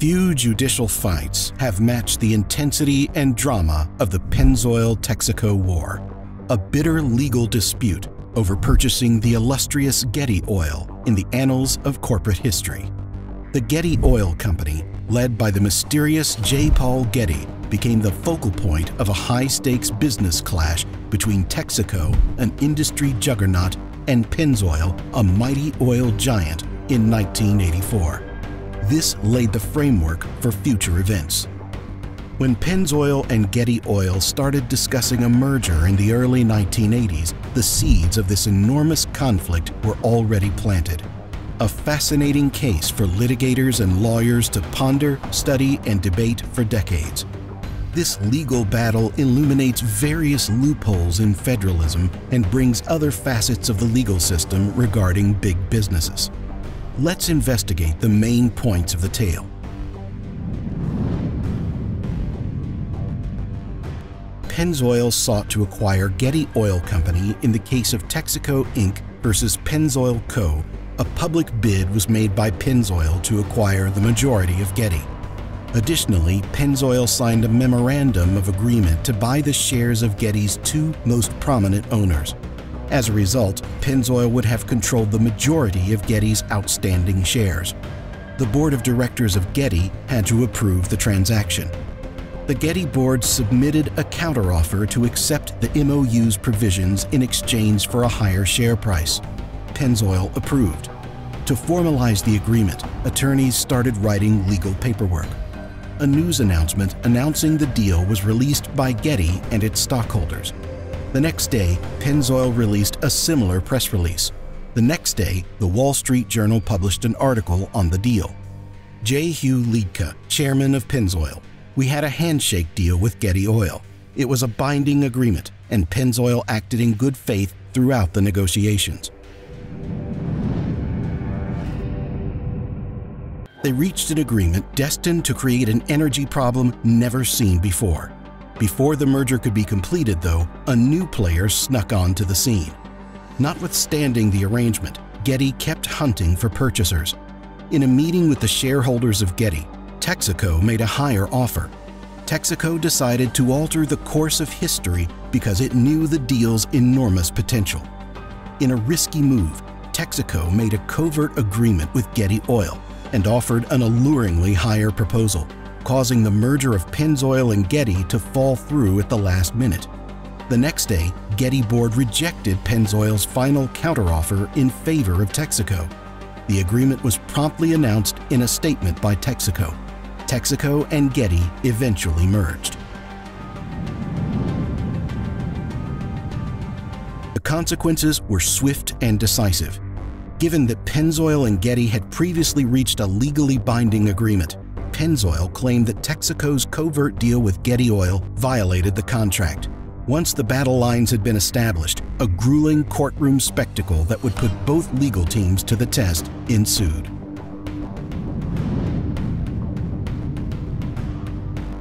Few judicial fights have matched the intensity and drama of the Pennzoil-Texaco War, a bitter legal dispute over purchasing the illustrious Getty Oil in the annals of corporate history. The Getty Oil Company, led by the mysterious J. Paul Getty, became the focal point of a high-stakes business clash between Texaco, an industry juggernaut, and Pennzoil, a mighty oil giant, in 1984. This laid the framework for future events. When Pennzoil and Getty Oil started discussing a merger in the early 1980s, the seeds of this enormous conflict were already planted. A fascinating case for litigators and lawyers to ponder, study, and debate for decades. This legal battle illuminates various loopholes in federalism and brings other facets of the legal system regarding big businesses. Let's investigate the main points of the tale. Pennzoil sought to acquire Getty Oil Company in the case of Texaco Inc. versus Pennzoil Co. A public bid was made by Pennzoil to acquire the majority of Getty. Additionally, Pennzoil signed a memorandum of agreement to buy the shares of Getty's two most prominent owners. As a result, Pennzoil would have controlled the majority of Getty's outstanding shares. The board of directors of Getty had to approve the transaction. The Getty board submitted a counteroffer to accept the MOU's provisions in exchange for a higher share price. Pennzoil approved. To formalize the agreement, attorneys started writing legal paperwork a news announcement announcing the deal was released by Getty and its stockholders. The next day, Pennzoil released a similar press release. The next day, the Wall Street Journal published an article on the deal. J. Hugh Liedtke, chairman of Pennzoil, we had a handshake deal with Getty Oil. It was a binding agreement, and Pennzoil acted in good faith throughout the negotiations. they reached an agreement destined to create an energy problem never seen before. Before the merger could be completed, though, a new player snuck onto the scene. Notwithstanding the arrangement, Getty kept hunting for purchasers. In a meeting with the shareholders of Getty, Texaco made a higher offer. Texaco decided to alter the course of history because it knew the deal's enormous potential. In a risky move, Texaco made a covert agreement with Getty Oil and offered an alluringly higher proposal, causing the merger of Pennzoil and Getty to fall through at the last minute. The next day, Getty board rejected Pennzoil's final counteroffer in favor of Texaco. The agreement was promptly announced in a statement by Texaco. Texaco and Getty eventually merged. The consequences were swift and decisive given that Pennzoil and Getty had previously reached a legally binding agreement. Pennzoil claimed that Texaco's covert deal with Getty Oil violated the contract. Once the battle lines had been established, a grueling courtroom spectacle that would put both legal teams to the test ensued.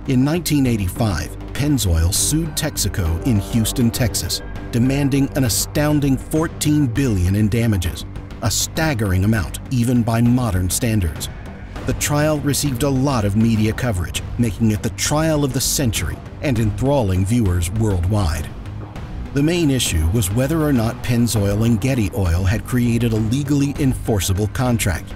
In 1985, Pennzoil sued Texaco in Houston, Texas, demanding an astounding 14 billion in damages a staggering amount even by modern standards. The trial received a lot of media coverage, making it the trial of the century and enthralling viewers worldwide. The main issue was whether or not Pennzoil and Getty Oil had created a legally enforceable contract.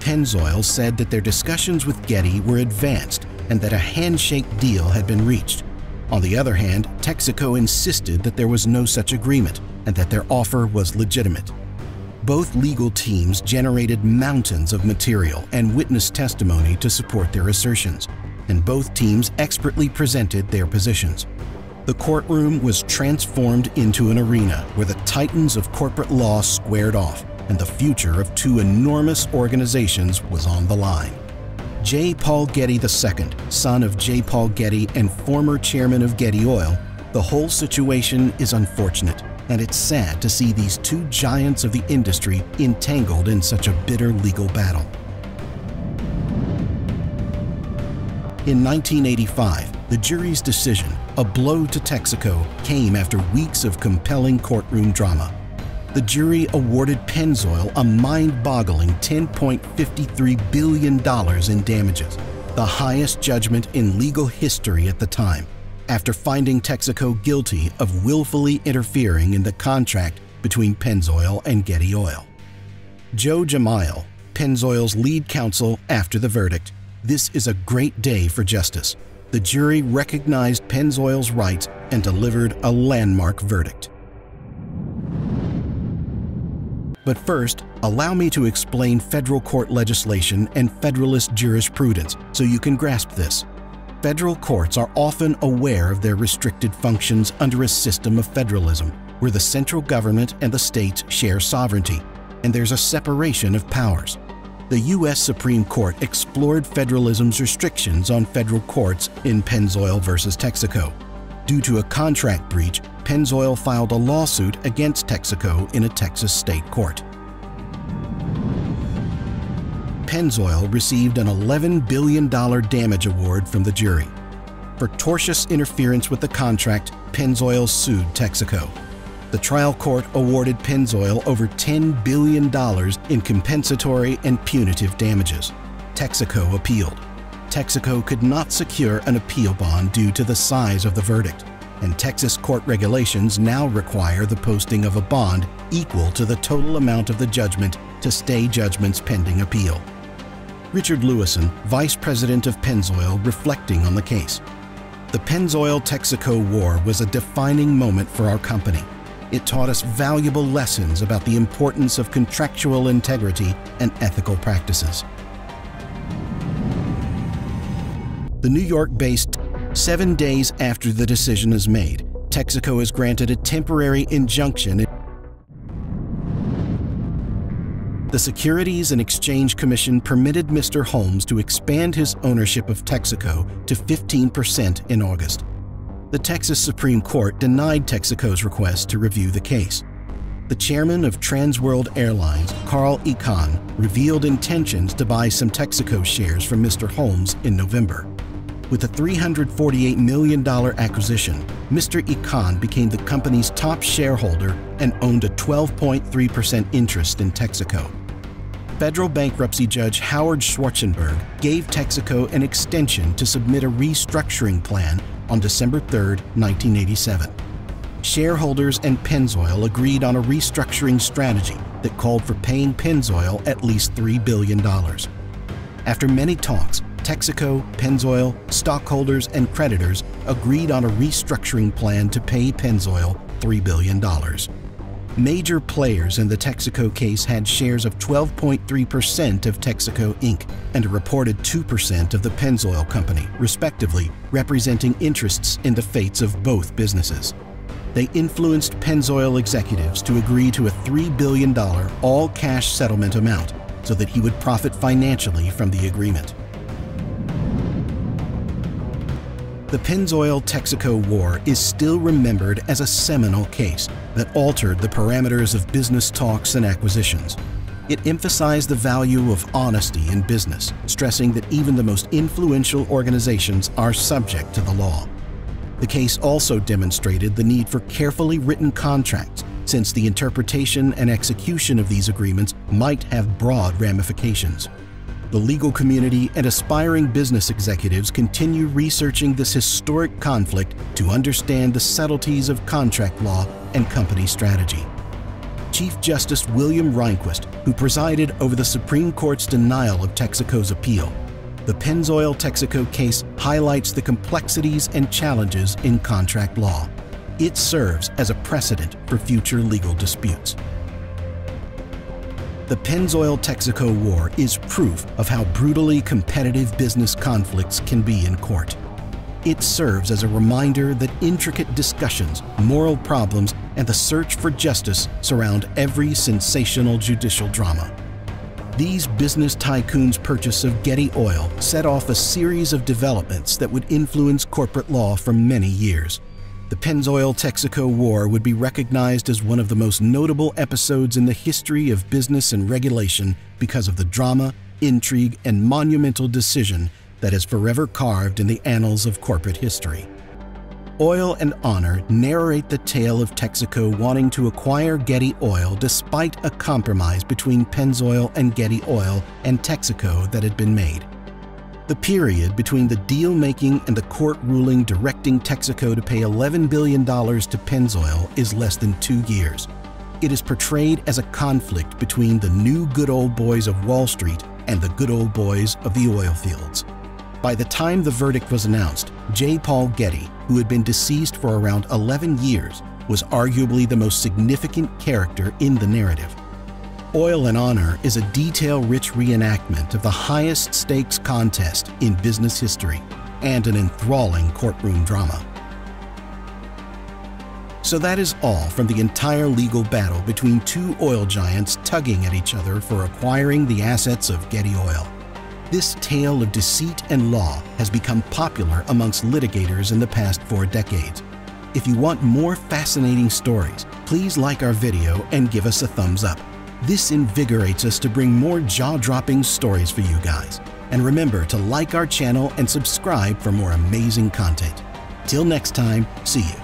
Pennzoil said that their discussions with Getty were advanced and that a handshake deal had been reached. On the other hand, Texaco insisted that there was no such agreement and that their offer was legitimate. Both legal teams generated mountains of material and witness testimony to support their assertions, and both teams expertly presented their positions. The courtroom was transformed into an arena where the titans of corporate law squared off, and the future of two enormous organizations was on the line. J. Paul Getty II, son of J. Paul Getty and former chairman of Getty Oil, the whole situation is unfortunate and it's sad to see these two giants of the industry entangled in such a bitter legal battle. In 1985, the jury's decision, a blow to Texaco, came after weeks of compelling courtroom drama. the jury awarded Pennzoil a mind-boggling $10.53 billion in damages, the highest judgment in legal history at the time, after finding Texaco guilty of willfully interfering in the contract between Pennzoil and Getty Oil. Joe Jamail, Pennzoil's lead counsel after the verdict, this is a great day for justice. The jury recognized Pennzoil's rights and delivered a landmark verdict. But first, allow me to explain federal court legislation and Federalist jurisprudence so you can grasp this. Federal courts are often aware of their restricted functions under a system of federalism, where the central government and the states share sovereignty, and there's a separation of powers. The U.S. Supreme Court explored federalism's restrictions on federal courts in Pennzoil versus Texaco. Due to a contract breach, Pennzoil filed a lawsuit against Texaco in a Texas state court. Pennzoil received an $11 billion damage award from the jury. For tortious interference with the contract, Pennzoil sued Texaco. The trial court awarded Pennzoil over $10 billion in compensatory and punitive damages. Texaco appealed. Texaco could not secure an appeal bond due to the size of the verdict and Texas court regulations now require the posting of a bond equal to the total amount of the judgment to stay judgments pending appeal. Richard Lewison, Vice President of Pennzoil, reflecting on the case. The Pennzoil-Texaco War was a defining moment for our company. It taught us valuable lessons about the importance of contractual integrity and ethical practices. The New York-based Seven days after the decision is made, Texaco is granted a temporary injunction. The Securities and Exchange Commission permitted Mr. Holmes to expand his ownership of Texaco to 15% in August. The Texas Supreme Court denied Texaco's request to review the case. The chairman of Transworld Airlines, Carl Icahn, revealed intentions to buy some Texaco shares from Mr. Holmes in November. With a $348 million acquisition, Mr. Icahn became the company's top shareholder and owned a 12.3% interest in Texaco. Federal bankruptcy judge Howard Schwarzenberg gave Texaco an extension to submit a restructuring plan on December 3, 1987. Shareholders and Pennzoil agreed on a restructuring strategy that called for paying Pennzoil at least $3 billion. After many talks, Texaco, Pennzoil, stockholders, and creditors agreed on a restructuring plan to pay Pennzoil $3 billion. Major players in the Texaco case had shares of 12.3% of Texaco Inc. and a reported 2% of the Pennzoil Company, respectively, representing interests in the fates of both businesses. They influenced Pennzoil executives to agree to a $3 billion all-cash settlement amount so that he would profit financially from the agreement. The Pennzoil-Texaco War is still remembered as a seminal case that altered the parameters of business talks and acquisitions. It emphasized the value of honesty in business, stressing that even the most influential organizations are subject to the law. The case also demonstrated the need for carefully written contracts since the interpretation and execution of these agreements might have broad ramifications. The legal community and aspiring business executives continue researching this historic conflict to understand the subtleties of contract law and company strategy. Chief Justice William Rehnquist, who presided over the Supreme Court's denial of Texaco's appeal, the Pennzoil Texaco case highlights the complexities and challenges in contract law. It serves as a precedent for future legal disputes. The Pennzoil-Texaco War is proof of how brutally competitive business conflicts can be in court. It serves as a reminder that intricate discussions, moral problems, and the search for justice surround every sensational judicial drama. These business tycoons' purchase of Getty Oil set off a series of developments that would influence corporate law for many years the Pennzoil-Texaco War would be recognized as one of the most notable episodes in the history of business and regulation because of the drama, intrigue, and monumental decision that is forever carved in the annals of corporate history. Oil and Honor narrate the tale of Texaco wanting to acquire Getty Oil despite a compromise between Pennzoil and Getty Oil and Texaco that had been made. The period between the deal making and the court ruling directing Texaco to pay $11 billion to Pennzoil is less than two years. It is portrayed as a conflict between the new good old boys of Wall Street and the good old boys of the oil fields. By the time the verdict was announced, J. Paul Getty, who had been deceased for around 11 years, was arguably the most significant character in the narrative. Oil and Honor is a detail-rich reenactment of the highest stakes contest in business history and an enthralling courtroom drama. So that is all from the entire legal battle between two oil giants tugging at each other for acquiring the assets of Getty Oil. This tale of deceit and law has become popular amongst litigators in the past four decades. If you want more fascinating stories, please like our video and give us a thumbs up. This invigorates us to bring more jaw-dropping stories for you guys. And remember to like our channel and subscribe for more amazing content. Till next time, see you.